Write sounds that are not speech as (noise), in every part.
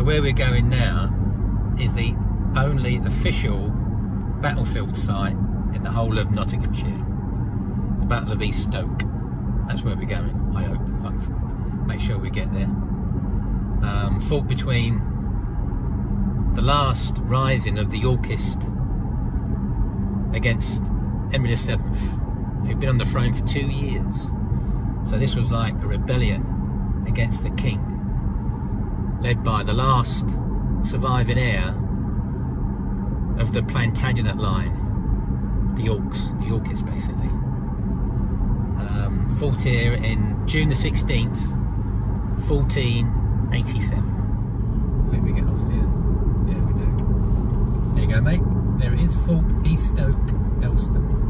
So where we're going now is the only official battlefield site in the whole of Nottinghamshire. The Battle of East Stoke. That's where we're going, I hope. I can make sure we get there. Um, fought between the last rising of the Yorkist against Henry VII, who'd been on the throne for two years. So this was like a rebellion against the king, led by the last surviving heir of the Plantagenet line, the Yorks, the Yorkists basically. Um, fought here in June the 16th, 1487. I think we get off here. Yeah, we do. There you go, mate. There it is, Thorpe East Stoke, Elston.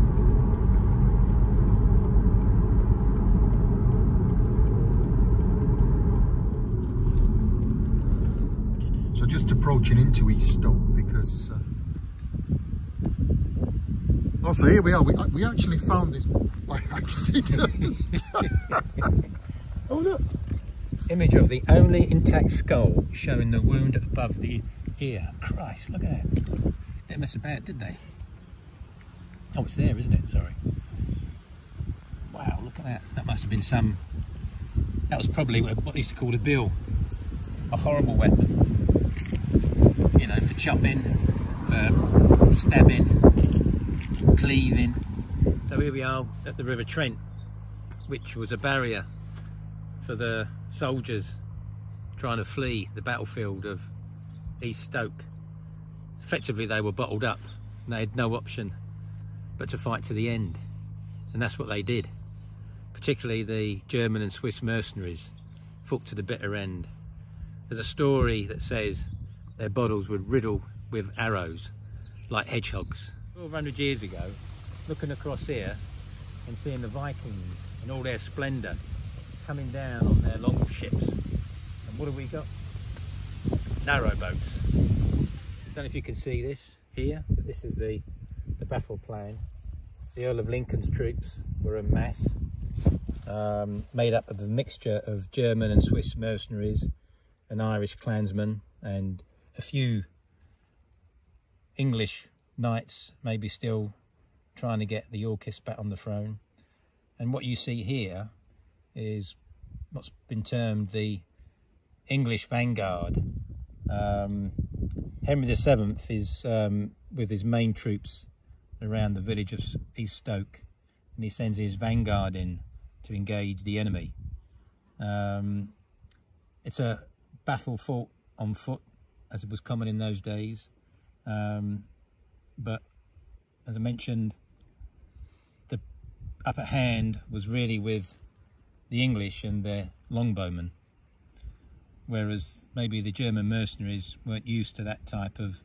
So just approaching into East Stoke because. Uh... Oh, so here we are. We, we actually found this by (laughs) accident. (laughs) oh, look. Image of the only intact skull showing the wound above the ear. Christ, look at that. They mess about, did they? Oh, it's there, isn't it? Sorry. Wow, look at that. That must have been some. That was probably what they used to call a bill. A horrible weapon chopping, for stabbing, cleaving. So here we are at the River Trent, which was a barrier for the soldiers trying to flee the battlefield of East Stoke. Effectively, they were bottled up and they had no option but to fight to the end. And that's what they did. Particularly the German and Swiss mercenaries fought to the bitter end. There's a story that says their bottles would riddle with arrows like hedgehogs. 1200 years ago, looking across here and seeing the Vikings in all their splendour coming down on their long ships. And what have we got? Narrow boats. I don't know if you can see this here, but this is the, the battle plan. The Earl of Lincoln's troops were a mass um, made up of a mixture of German and Swiss mercenaries and Irish clansmen and a few English knights maybe still trying to get the Yorkists back on the throne. And what you see here is what's been termed the English vanguard. Um, Henry VII is um, with his main troops around the village of East Stoke and he sends his vanguard in to engage the enemy. Um, it's a battle fought on foot as it was common in those days. Um, but as I mentioned, the upper hand was really with the English and their longbowmen, whereas maybe the German mercenaries weren't used to that type of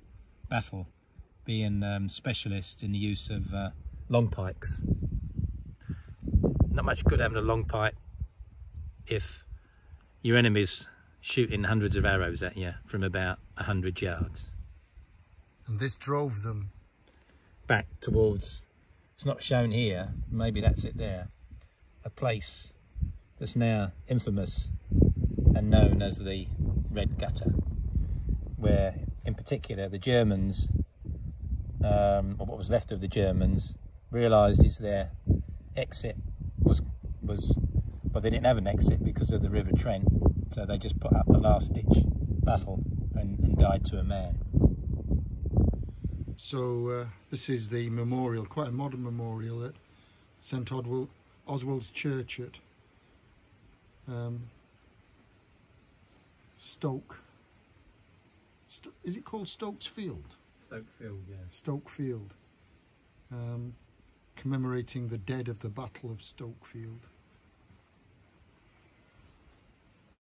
battle, being um, specialists in the use of uh, long pikes. Not much good having a long pike if your enemies shooting hundreds of arrows at you from about 100 yards. And this drove them? Back towards, it's not shown here, maybe that's it there, a place that's now infamous and known as the Red Gutter, where in particular the Germans, um, or what was left of the Germans, realised it's their exit was, was, but they didn't have an exit because of the River Trent so they just put up a last ditch battle and, and died to a man. So uh, this is the memorial, quite a modern memorial at St Oswald's Church at um, Stoke. St is it called Stokes Field? Stoke Field, yeah. Stoke Field. Um, commemorating the dead of the Battle of Stoke Field.